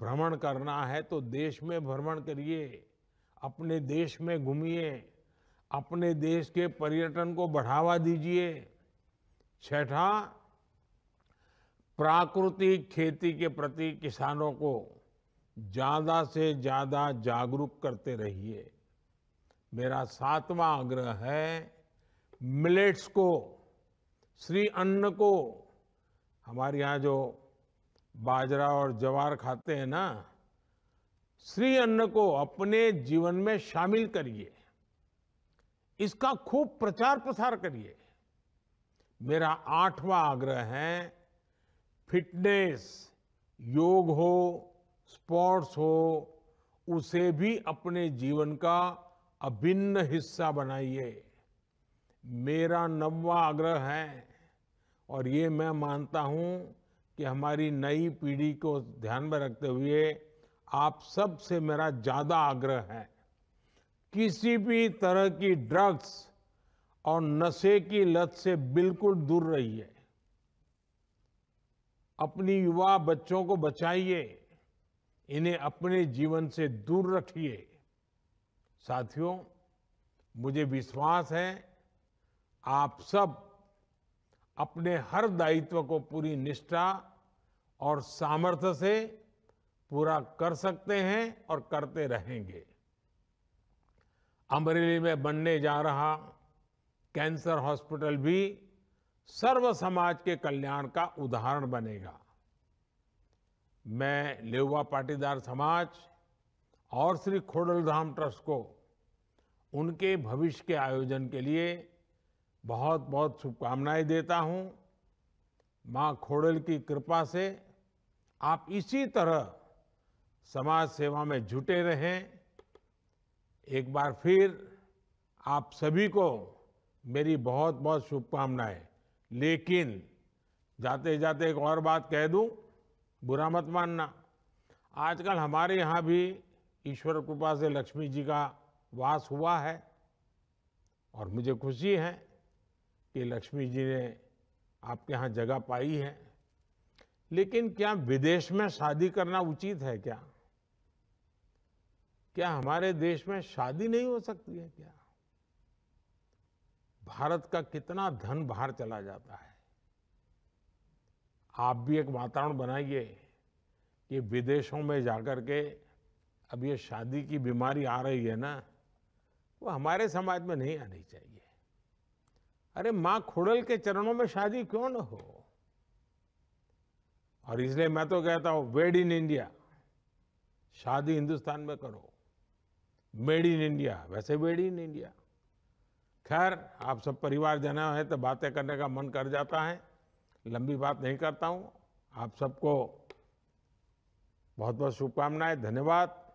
भ्रमण करना है तो देश में भ्रमण करिए, अपने देश में घूमिए, अपने देश के पर्यटन को बढ़ावा दीजिए। छठा, प्राकृतिक खेती के प्रति किसानों को ज़्यादा से ज़्यादा जागरूक करते रहिए। मेरा सातवां आग्रह है, मिलेट्स को, श्री अन्न को, हमारे यहाँ जो बाजरा और जवार खाते हैं ना, श्री अन्न को अपने जीवन में शामिल करिए। इसका खूब प्रचार प्रसार करिए। मेरा आठवां आग्रह है, फिटनेस, योग हो, स्पोर्ट्स हो, उसे भी अपने जीवन का अभिन्न हिस्सा बनाइए। मेरा नवा आग्रह है, और ये मैं मानता हूँ कि हमारी नई पीढ़ी को ध्यान में रखते हुए आप सबसे मेरा ज़्यादा आग्रह है, किसी भी तरह की ड्रग्स और नशे की लत से बिल्कुल दूर रहिए। अपनी युवा बच्चों को बचाइए, इन्हें अपने जीवन से दूर रखिए। साथियों, मुझे विश्वास है आप सब अपने हर दायित्व को पूरी निष्ठा और सामर्थ्य से पूरा कर सकते हैं और करते रहेंगे। अमरेली में बनने जा रहा कैंसर हॉस्पिटल भी सर्व समाज के कल्याण का उदाहरण बनेगा। मैं लेवा पाटीदार समाज और श्री खोडलधाम ट्रस्ट को उनके भविष्य के आयोजन के लिए बहुत बहुत शुभकामनाएँ देता हूँ। माँ खोडल की कृपा से आप इसी तरह समाज सेवा में जुटे रहें। एक बार फिर आप सभी को मेरी बहुत बहुत शुभकामनाएँ। लेकिन जाते जाते एक और बात कह दूँ, बुरा मत मानना। आजकल हमारे यहाँ भी ईश्वर कृपा से लक्ष्मी जी का वास हुआ है और मुझे खुशी है। कि लक्ष्मी जी ने आपके यहाँ जगह पाई है, लेकिन क्या विदेश में शादी करना उचित है क्या? क्या हमारे देश में शादी नहीं हो सकती है क्या? भारत का कितना धन बाहर चला जाता है। आप भी एक वातावरण बनाइए कि विदेशों में जाकर के अब ये शादी की बीमारी आ रही है ना, वो हमारे समाज में नहीं आनी चाहिए। अरे माँ खोड़ल के चरणों में शादी क्यों ना हो? और इसलिए मैं तो कहता हूँ वेड इन इंडिया शादी हिंदुस्तान में करो। मेड इन इंडिया वैसे मेड इन इंडिया खैर, आप सब परिवार जना है तो बातें करने का मन कर जाता है। लंबी बात नहीं करता हूँ। आप सबको बहुत बहुत शुभकामनाएँ, धन्यवाद।